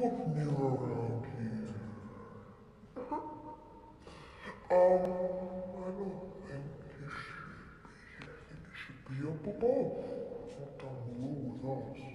look new around here. Uh-huh. Um, I don't think you should be here. I think you should be up above, not down below with us.